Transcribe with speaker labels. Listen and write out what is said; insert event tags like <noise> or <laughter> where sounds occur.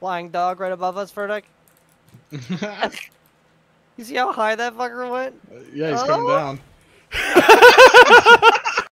Speaker 1: flying dog right above us, Verdict? <laughs> You see how high that fucker went?
Speaker 2: yeah, he's coming
Speaker 1: oh.
Speaker 2: down.